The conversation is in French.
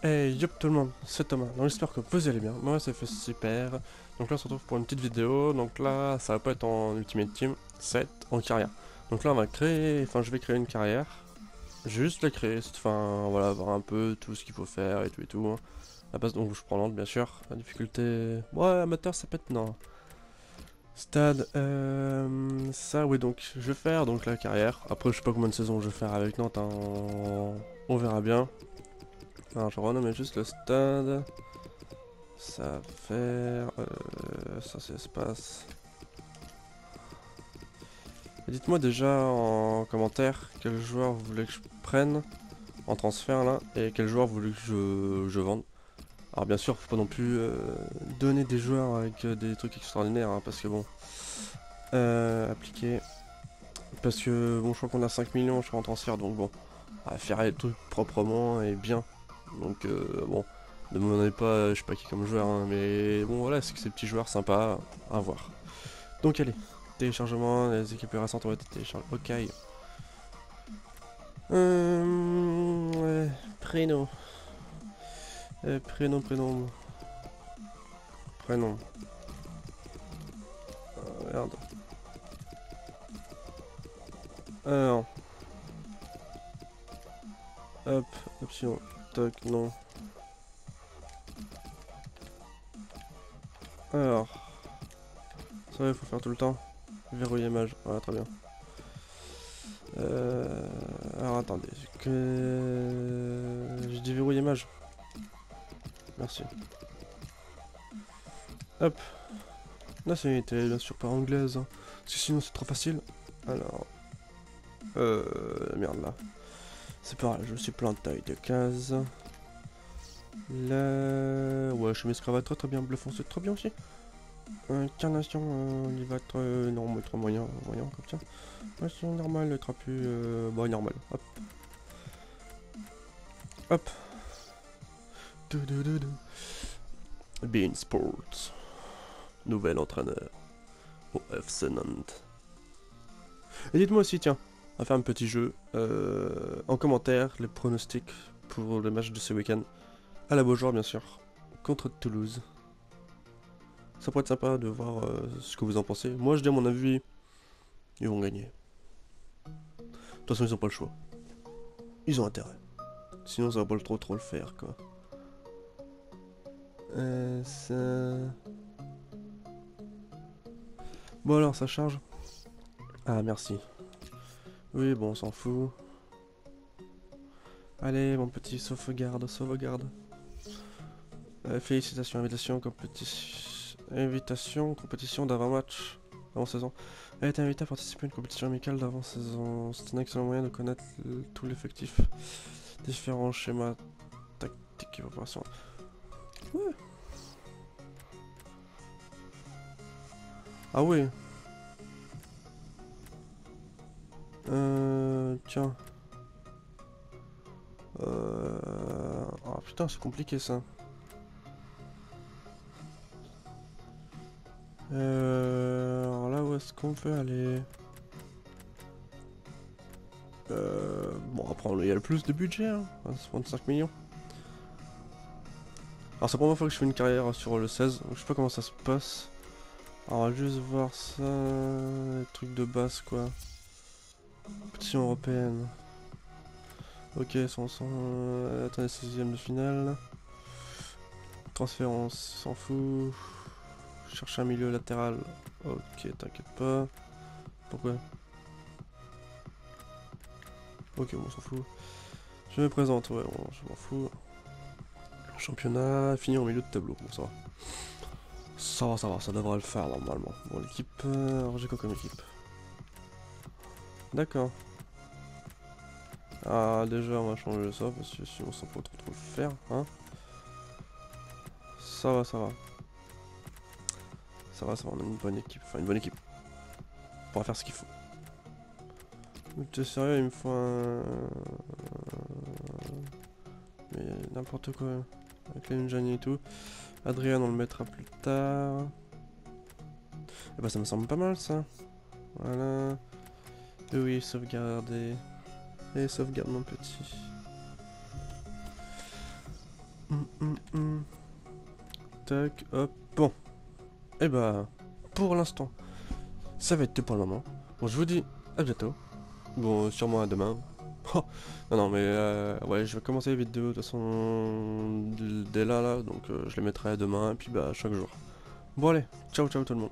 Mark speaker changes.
Speaker 1: Hey yop tout le monde, c'est Thomas, donc j'espère que vous allez bien, moi ça fait super. Donc là on se retrouve pour une petite vidéo, donc là ça va pas être en Ultimate Team, c'est en carrière. Donc là on va créer, enfin je vais créer une carrière, juste la créer, enfin voilà, voir un peu tout ce qu'il faut faire et tout et tout. Hein. La base donc je prends l'ordre bien sûr, la difficulté, ouais amateur ça peut être non. Stade, euh, ça oui donc je vais faire donc la carrière, après je sais pas combien de saisons je vais faire avec Nantes, hein. on verra bien. Alors je renomme juste le stade. Ça va faire... Euh, ça c'est espace. Dites-moi déjà en commentaire quel joueur vous voulez que je prenne en transfert là et quel joueur vous voulez que je, vende. Alors bien sûr, faut pas non plus euh, donner des joueurs avec euh, des trucs extraordinaires hein, parce que bon... Euh, appliquer... Parce que bon, je crois qu'on a 5 millions, je crois en transfert donc bon... On va faire les trucs proprement et bien. Donc euh, bon, ne me demandez pas, je sais pas qui comme joueur, hein, mais bon voilà, c'est que ces petits joueurs sympas à voir. Donc allez, téléchargement, les équipes récentes ont été téléchargées. Ok. Euh, prénom. Euh, prénom, prénom. Prénom. Euh, merde. Alors. Hop, option non. Alors. Ça il faut faire tout le temps. Verrouiller mage. Voilà, très bien. Euh, alors attendez. Que... J'ai dit verrouiller. Merci. Hop. Nationalité, bien sûr pas anglaise. Hein. Parce que sinon c'est trop facile. Alors. Euh. Merde là. C'est pas grave, je suis plein de taille de cases. Là... Ouais, chemise cravate très très bien, bleu foncé très bien aussi. Incarnation, euh, il va être euh, non, trop moyen, moyen comme ça. Ouais, c'est normal, le trapu, euh, bon, normal. Hop. Hop. Du, du, du, Bean Sports. Nouvel entraîneur. Au FC. Et dites-moi aussi, tiens, on va faire un petit jeu. Euh, en commentaire, les pronostics pour le match de ce week-end. À la Beaujoire, bien sûr. Contre Toulouse. Ça pourrait être sympa de voir euh, ce que vous en pensez. Moi, je dis à mon avis, ils vont gagner. De toute façon, ils ont pas le choix. Ils ont intérêt. Sinon, ça va pas trop trop le faire, quoi. Euh. Bon alors, ça charge. Ah, merci. Oui, bon, on s'en fout. Allez, mon petit sauvegarde, sauvegarde. Euh, félicitations, invitation, compétition, invitation, compétition d'avant-match, avant-saison. Elle été invitée à participer à une compétition amicale d'avant-saison. C'est un excellent moyen de connaître tout l'effectif. Différents schémas tactiques et opérations. Ouais. Ah oui. Euh, tiens. Euh... Oh putain, c'est compliqué ça. Euh... Alors là, où est-ce qu'on peut aller? Euh... Bon, après, il y a le plus de budget, hein. 25 millions. Alors, c'est la première fois que je fais une carrière sur le 16, donc je sais pas comment ça se passe. Alors, on va juste voir ça, les trucs de base, quoi. Compétition européenne. Ok, 100, euh, attendez, 16ème de finale. Transférence, s'en fout. Chercher un milieu latéral. Ok, t'inquiète pas. Pourquoi? Ok, on s'en fout. Je me présente, ouais, bon, je m'en fous. Championnat, fini au milieu de tableau, bon ça va. Ça va, ça va, ça devrait le faire normalement. Bon, l'équipe, euh, alors j'ai quoi comme équipe? D'accord. Ah, déjà, on va changer ça, parce que sinon, ça peut trop trop le faire, hein. Ça va, ça va. Ça va, ça va, on a une bonne équipe. Enfin, une bonne équipe. On pourra faire ce qu'il faut. T'es sérieux, il me faut un... Mais n'importe quoi. Avec les Njani et tout. Adrien, on le mettra plus tard. Et eh bah, ça me semble pas mal, ça. Voilà. Oui, sauvegarder. Et sauvegarde mon petit. hum, hum, hum. Tac, hop, bon. Et bah, pour l'instant, ça va être tout pour le moment. Bon, je vous dis à bientôt. Bon, sûrement à demain. Oh, non, non, mais euh, ouais, je vais commencer les vidéos de toute façon dès là, là, donc euh, je les mettrai à demain, et puis bah, chaque jour. Bon allez, ciao ciao tout le monde.